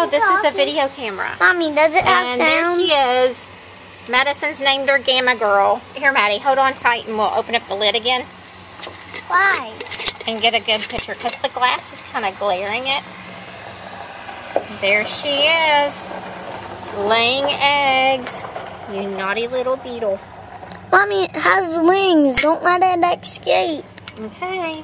No, this this is a video camera. Mommy, does it have And there she is. Madison's named her Gamma Girl. Here, Maddie, hold on tight and we'll open up the lid again Why? and get a good picture because the glass is kind of glaring it. There she is, laying eggs. You naughty little beetle. Mommy, it has wings. Don't let it escape. Okay.